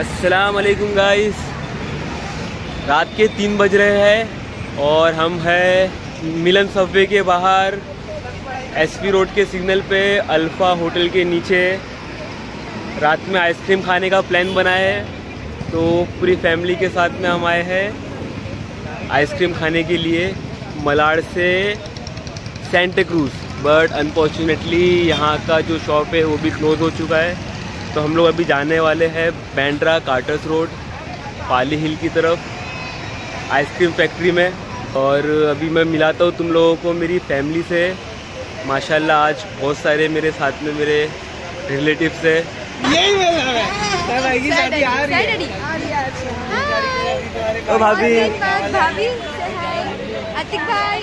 अस्सलाम वालेकुम गाइस रात के तीन बज रहे हैं और हम हैं मिलन सबवे के बाहर एसपी रोड के सिग्नल पे अल्फ़ा होटल के नीचे। रात में आइसक्रीम खाने का प्लान बनाए है तो पूरी फैमिली के साथ में हम आए हैं आइसक्रीम खाने के लिए मलाड से सेंट क्रूज़ बट अनफॉर्चुनेटली यहाँ का जो शॉप है, वो भी क्लोज़ हो चुका है। तो हम लोग अभी जाने वाले हैं बैंड्रा कार्टर्स रोड पाली हिल की तरफ़ आइसक्रीम फैक्ट्री में। और अभी मैं मिलाता हूँ तुम लोगों को मेरी फैमिली से। माशाल्लाह आज बहुत सारे मेरे साथ में मेरे रिलेटिव्स है। यही मेरा है। भाई की शादी आ रही है। ओ भाभी। भाभी। अतिक भाई।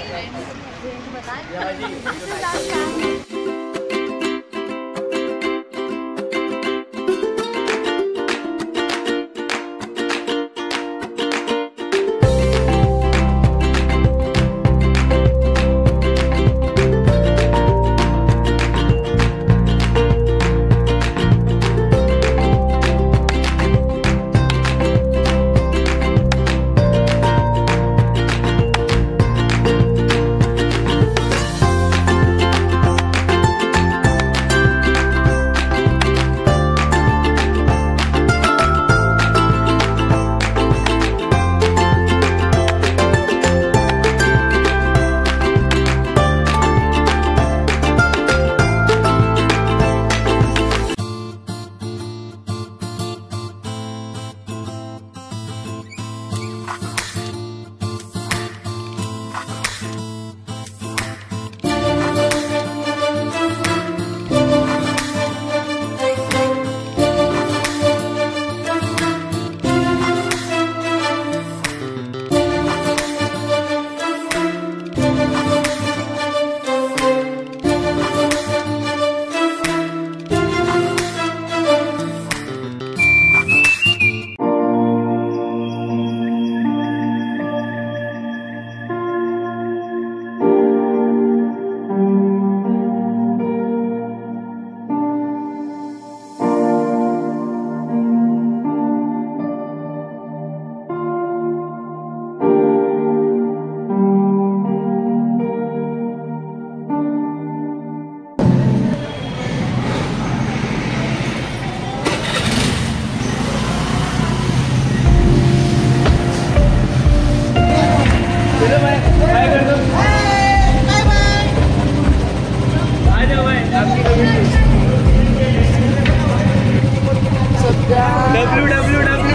W W W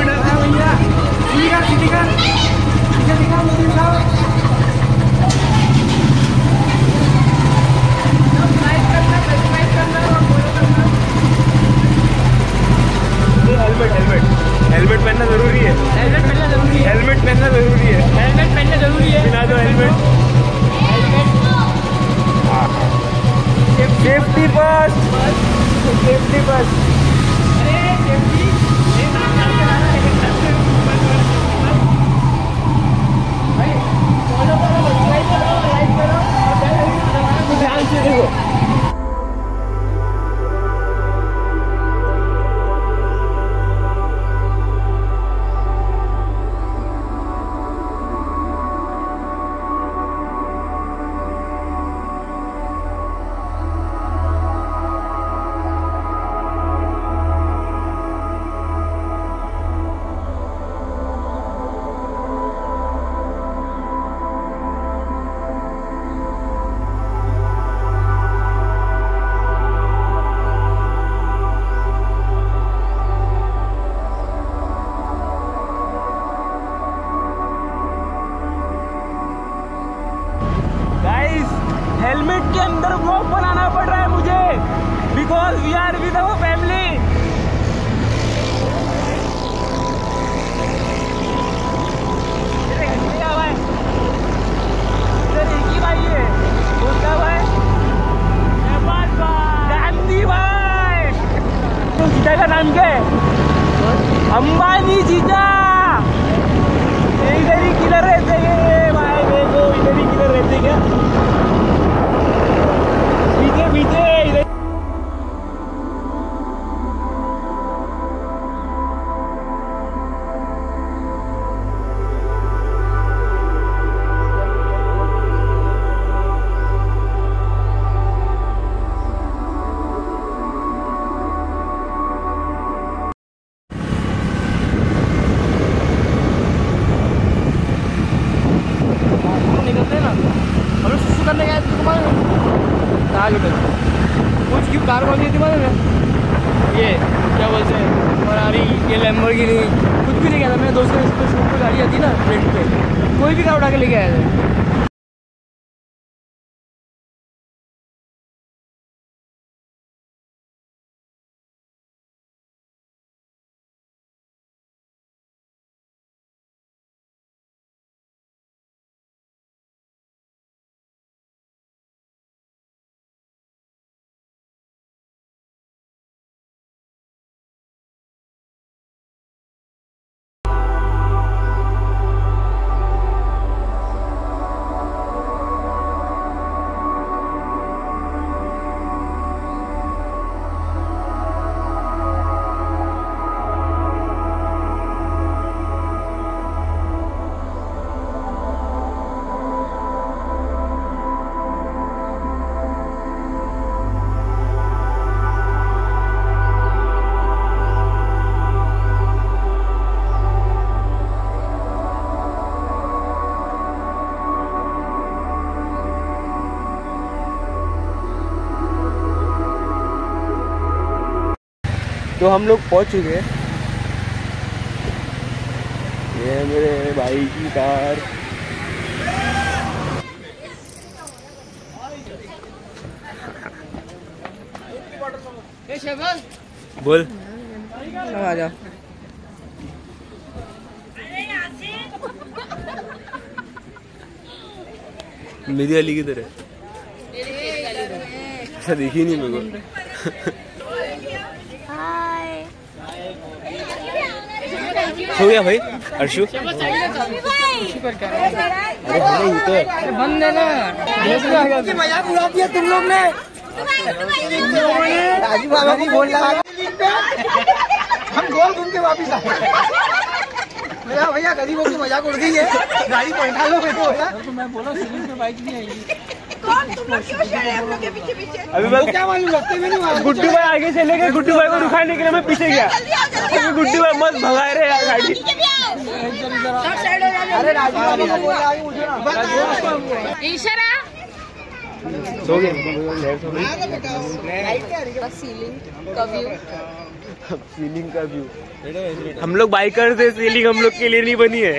helmet helmet helmet पहनना ज़रूरी है। हेलमेट पहनना ज़रूरी है। हेलमेट पहनना ज़रूरी है हेलमेट पहनना ज़रूरी है बिना दो helmet. Safety first safety first helmet के अंदर ब्लॉग बनाना पड़ रहा है मुझे। Because we are with our family नाम क्या है? अंबानी जीजा। इधर ही किधर रहते हैं? भाई देखो, इधर ही किधर रहते क्या? पीछे पीछे लैम्बोर्गिनी कुछ भी नहीं कहता मेरे दोस्त ने शूट पर गाड़ी आती ना रेंट पे कोई भी कार उठा के लेके आया था। तो हम लोग पहुँच चुके हैं। ये मेरे भाई की कार। बोल। आ जाओ मेरी अली किधर है? ऐसा देखी नहीं मेरे को। हो गया भाई अर्शु अरे हो गई तो बंद है ना मज़ाक उड़ा दिया तुम लोग ने राजू बाबा को फ़ोन लगा हम गोल घूम के वापिस आए मेरा भैया गरीबों की मज़ाक उड़ गई है गाड़ी बैठा लो बैठो भैया तो मैं बोला सीलिंग पे बाइक नहीं आएगी कौन तुम लोग क्यों शहर हम के पीछे पीछे अभी मैं क्या मालूम लगते में नहीं गुड्डू भाई आगे चले गए गुड्डू भाई को रुकाने के लिए मैं पीछे गया। गुड्डू भाई मत भगाए रहे यार गाड़ी हो अरे राजू इशारा सो गए सीलिंग का व्यू सीलिंग का व्यू हम लोग बाइकर से सीलिंग हम लोग के लिए नहीं बनी है